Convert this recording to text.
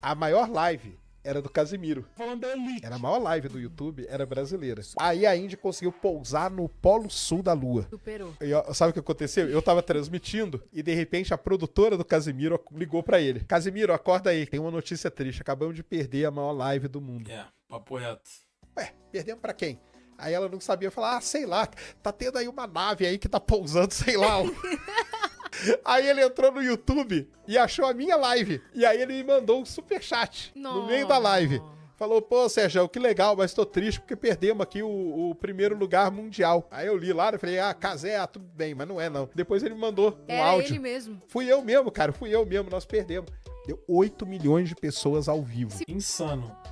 A maior live era do Casimiro. Falando da Elite. Era a maior live do YouTube, era brasileira. Aí a Indy conseguiu pousar no polo sul da lua. Superou. E, sabe o que aconteceu? Eu tava transmitindo e de repente a produtora do Casimiro ligou pra ele. Casimiro, acorda aí, tem uma notícia triste. Acabamos de perder a maior live do mundo. É, papo reto. Ué, perdemos pra quem? Aí ela não sabia falar, ah, sei lá, tá tendo aí uma nave aí que tá pousando, sei lá. Aí ele entrou no YouTube e achou a minha live. E aí ele me mandou um superchat no meio da live. Falou, pô, Sérgio, que legal, mas tô triste porque perdemos aqui o, o primeiro lugar mundial. Aí eu li lá e falei, ah, Casé, ah, tudo bem, mas não é não. Depois ele me mandou um Era áudio. ele mesmo. Fui eu mesmo, cara, fui eu mesmo, nós perdemos. Deu 8 milhões de pessoas ao vivo. Insano.